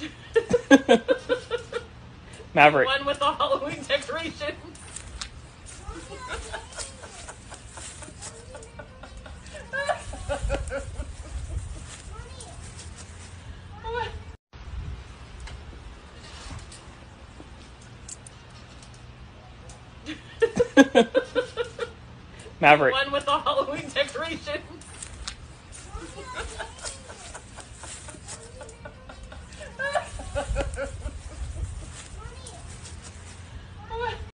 Maverick. One with the Halloween decorations. Maverick. One with the Halloween decorations.